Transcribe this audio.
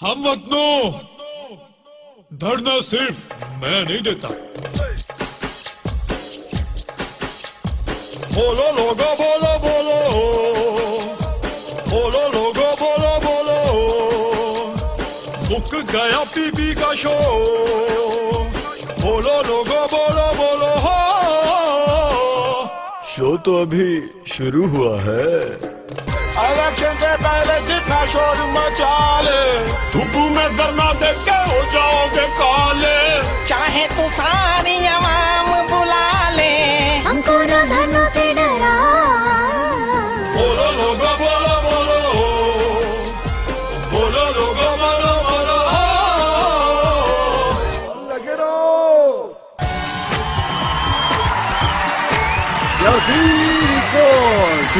हम वतनों। धरना सिर्फ़ मैं नहीं देता। बोलो लोगो बोलो बोलो। बोलो लोगो बोलो बोलो। मुक गया पीपी का शो। बोलो लोगो बोलो बोलो हो। शो तो अभी शुरू हुआ है। इलेक्शन से पहले जितना शोर मचा सारी आवाम बुला ले हमको न धरनों से डरा बोलो लोगो बोलो बोलो बोलो लोगो बोलो बोलो लगे रहो सियासी रिकॉर्ड